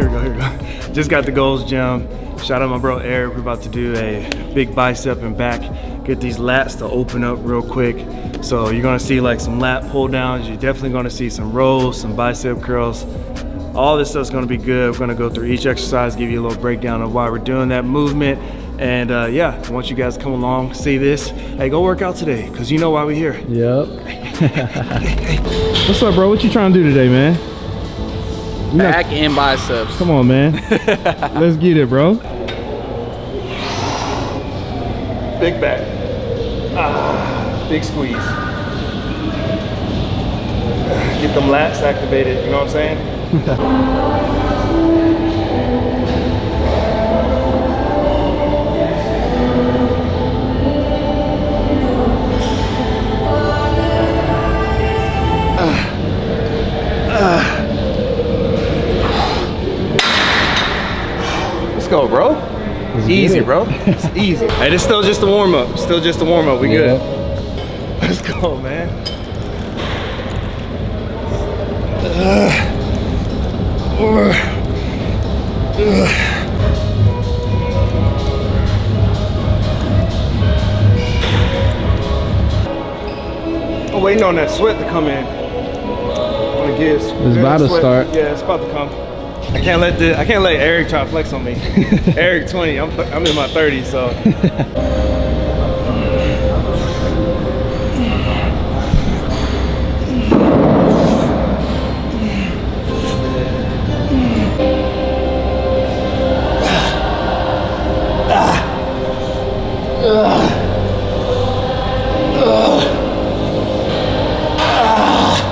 here we go, here we go, here we go. Just got the Gold's Gym. Shout out my bro Eric. We're about to do a big bicep and back. Get these lats to open up real quick. So you're gonna see like some lat pull downs. You're definitely gonna see some rolls, some bicep curls. All this stuff's gonna be good. We're gonna go through each exercise, give you a little breakdown of why we're doing that movement. And uh, yeah, I want you guys to come along, see this. Hey, go work out today, cause you know why we're here. Yep. What's up, bro? What you trying to do today, man? You got- Back and biceps. Come on, man. Let's get it, bro. Big back. Ah, big squeeze. Get them lats activated, you know what I'm saying? it. bro. It's easy. Hey, this still just a warm up. Still just a warm up. We good. Let's go, man. I'm waiting on that sweat to come in. Wanna get It's about to start. Yeah, it's about to come. I can't let the I can't let Eric try to flex on me. Eric 20, I'm I'm in my 30s, so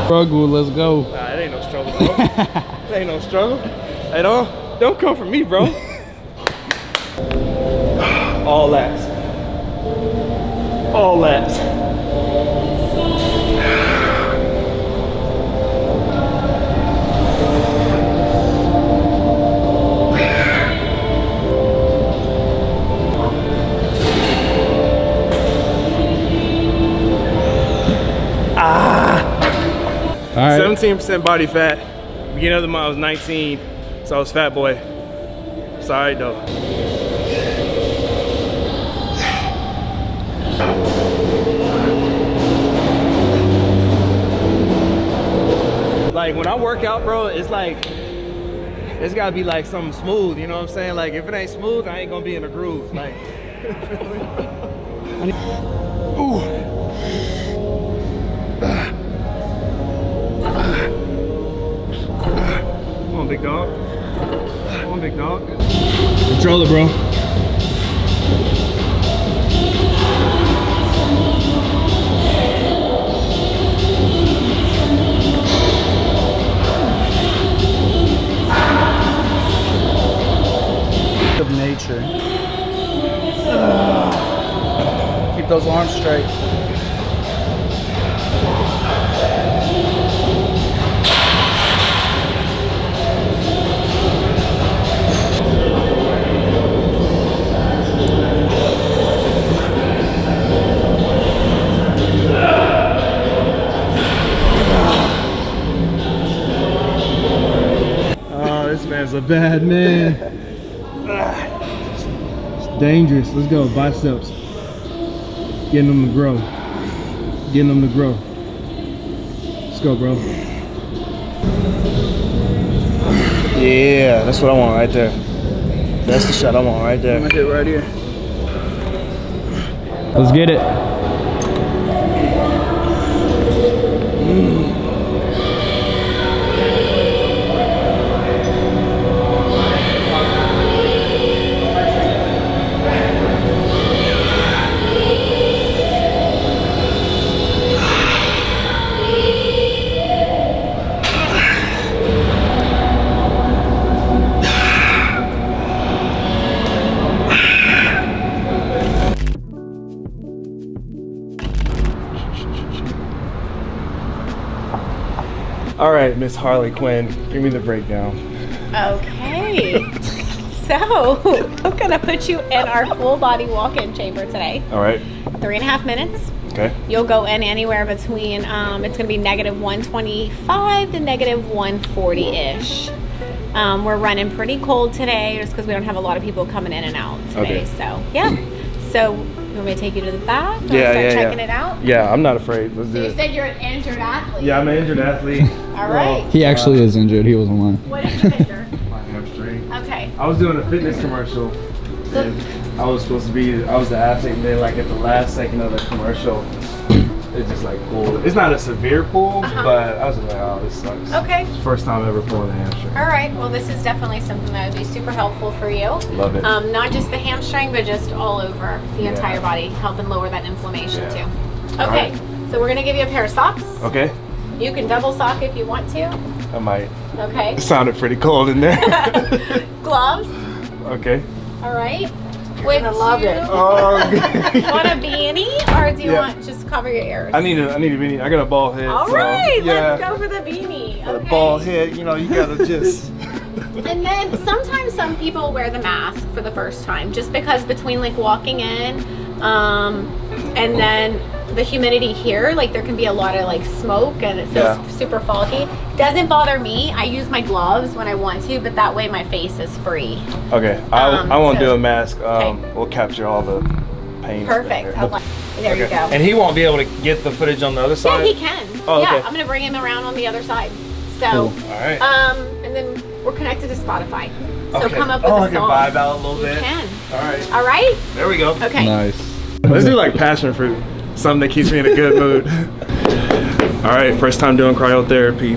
Struggle, let's go. Nah, it ain't no struggle, bro. it ain't no struggle. Hey, don't don't come for me, bro. All lats. All lats. Ah. All right. 17% body fat. Beginning of the month, I was 19, so I was fat boy. Sorry though. Like when I work out, bro, it's like it's gotta be like something smooth. You know what I'm saying? Like if it ain't smooth, I ain't gonna be in a groove. Like. Ooh. Come on, big dog. Come on, big dog. Control it, bro. of nature. Keep those arms straight. A bad man. It's dangerous. Let's go. Biceps. Getting them to grow. Getting them to grow. Let's go, bro. Yeah, that's what I want right there. That's the shot I want right I'm there. gonna hit right here. Let's get it. All right, Miss Harley Quinn, give me the breakdown. Okay. so, I'm gonna put you in our full body walk-in chamber today. All right. Three and a half minutes. Okay. You'll go in anywhere between, um, it's gonna be negative 125 to negative 140-ish. Um, we're running pretty cold today just because we don't have a lot of people coming in and out today. Okay. So yeah. So you want me to take you to the back? You wanna Yeah, start yeah, checking yeah. it out. Yeah, I'm not afraid. Let's do You it. said you're an injured athlete. Yeah, I'm an injured athlete. All right. He actually is injured. He wasn't lying. What did you injure? My hamstring. okay. I was doing a fitness commercial. And I was supposed to be, I was the athlete, and then like at the last second of the commercial, it just like pulled. It's not a severe pull, Uh-huh. but I was just like, oh, this sucks. Okay. First time ever pulling a hamstring. All right. Well, this is definitely something that would be super helpful for you. Love it. Um, not just the hamstring, but just all over the Yeah. entire body, helping lower that inflammation Yeah. too. Okay. right. So we're gonna give you a pair of socks. Okay, You can double sock if you want to. I might. Okay. It sounded pretty cold in there. Gloves. okay. All right. Would I love you it. Oh, want a beanie or do you Yeah. want just cover your ears? I need a, I need a beanie. I got a bald head. All so, right. yeah. Let's go for the beanie. For a Okay. bald head, you know, you gotta just. And then sometimes some people wear the mask for the first time just because between like walking in um, and then the humidity here, like there can be a lot of like smoke and it's feels Yeah. super foggy. Doesn't bother me. I use my gloves when I want to, but that way my face is free. Okay, I, Um, I won't so- do a mask. Um, Okay. We'll capture all the pain. Perfect. I like- there you Okay. go. And he won't be able to get the footage on the other side? yeah, he can. Oh, yeah, okay. I'm gonna bring him around on the other side. So, All right. um, and then we're connected to Spotify. So okay. come up with oh, a I can vibe out a little You bit. can. All right. All right. There we go. Okay. Nice. Let's do like passion fruit, something that keeps me in a good mood. All right, first time doing cryotherapy.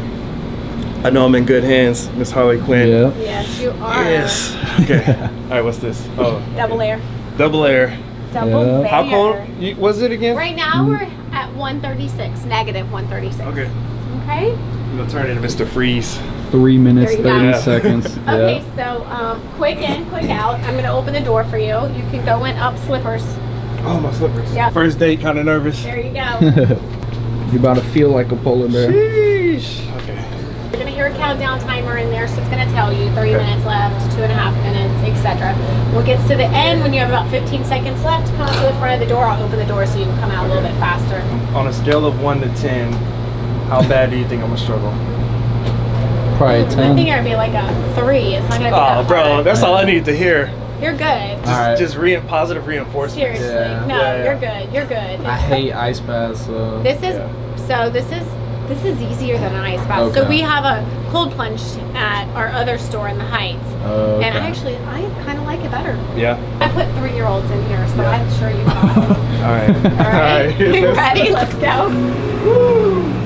I know I'm in good hands, Miss Harley Quinn. Yeah. Yes, you are. Yes. Okay. All right, what's this? Oh, Double air. double air. Double Yeah. layer. How cold you- was it again? Right now we're at 136, negative 136. Okay. Okay. I'm gonna turn into Mr. Freeze. Three minutes, There you go. 30 Yeah. seconds. Okay, so um, quick in, quick out. I'm gonna open the door for you. You can go in up slippers. Oh, my slippers. Yeah. First date, kind of nervous. There you go. You're about to feel like a polar bear. Sheesh. Okay. You're gonna hear a countdown timer in there, so it's gonna tell you three Okay. minutes left, two and a half minutes, etc. When it gets to the end, when you have about 15 seconds left, come up to the front of the door. I'll open the door so you can come out a little bit faster. On a scale of one to ten, how bad do you think I'm gonna struggle? Probably 10. I think 10. it'd be like a three. It's not gonna be Oh, that bro, hard. that's all I need to hear. You're good. Just, All right. just re- positive reinforcement. Seriously, Yeah. no, Yeah, yeah. you're good. You're good. I hate ice baths, so. This is Yeah. so. This is this is easier than an ice bath. So we have a cold plunge at our other store in the Heights, Oh, okay. and I actually I kind of like it better. Yeah. I put three year olds in here, so Yeah. I'm sure you got it. All right. All right, you let's- ready? Let's go. Hey,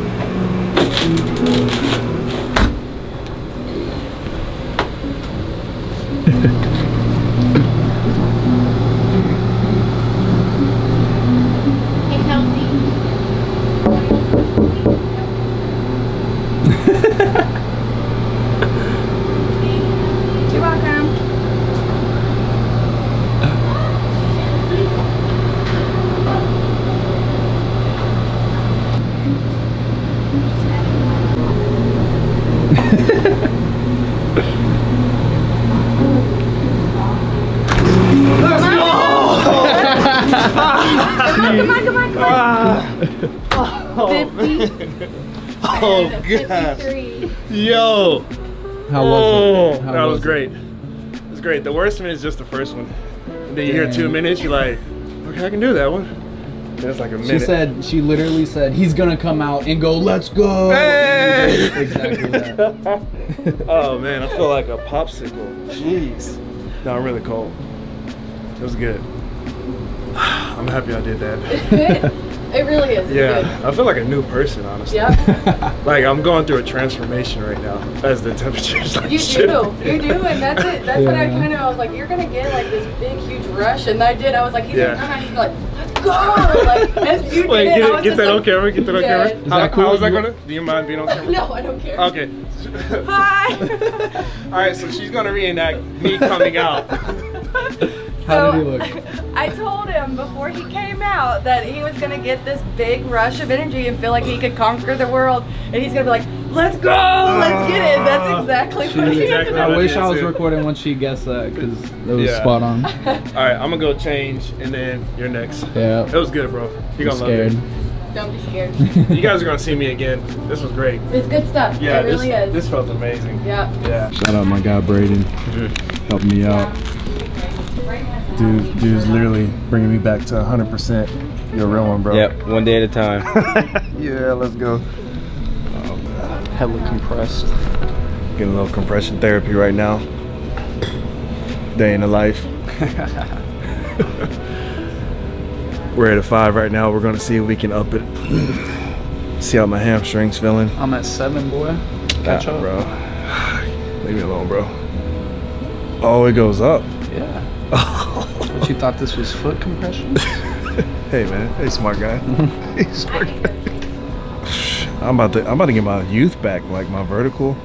on. Ah. Fifty. Oh, God. 53. Yo. How Oh, was it? How that was it? great. It was great. The worst one is just the first one. And then you hear two minutes, you're like, okay, I can do that one. Then it's like a minute. She said, she literally said, he's gonna come out and go, let's go. Hey! Exactly that. oh man, I feel like a popsicle. Jeez. No, I'm really cold. It was good. I'm happy I did that. It's good. It really is. It's Yeah, I feel like a new person, honestly. good. Yep. Like I'm going through a transformation right now as the temperature's like You do, you do, and that's it. That's what I kind of I was like. You're gonna get like this big, huge rush, and I did. I was like, he's Yeah. like, "Come he's like, let's go, like, and you Wait, did it. I get, was get just that like, on camera. Get that on yeah. camera. Is How, that cool? how is that You- gonna? Do you mind being on camera? No, I don't care. Okay. Hi. All right, so she's gonna reenact me coming out. How did he So, look? I told him before he came out that he was gonna get this big rush of energy and feel like he could conquer the world, and he's gonna be like, "Let's go, let's get it." Ah. That's exactly what he Exactly did. what I wish I was too. recording when she guessed that because that was Yeah. spot on. All right, I'm gonna go change, and then you're next. Yeah. It was good, bro. You're I'm gonna love it. Don't be scared. You guys are gonna see me again. This was great. It's good stuff. Yeah, it really this, is. this felt amazing. yeah. Yeah. Shout out my guy Braden, mm-hmm. helping me out. Dude, dude's literally bringing me back to 100%. You're a real one, bro. Yep, one day at a time. yeah, let's go. Hella compressed. Getting a little compression therapy right now. Day in the life. We're at a five right now. We're gonna see if we can up it. see how my hamstrings feeling. I'm at seven, boy. Catch Nah, up, bro. Leave me alone, bro. Oh, it goes up. But you thought this was foot compression? Hey man, hey smart guy. hey smart guy. I'm about to I'm about to get my youth back, like my vertical.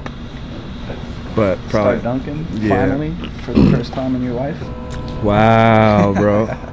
But probably Start dunking Yeah. finally for the first time in your life. Wow, bro.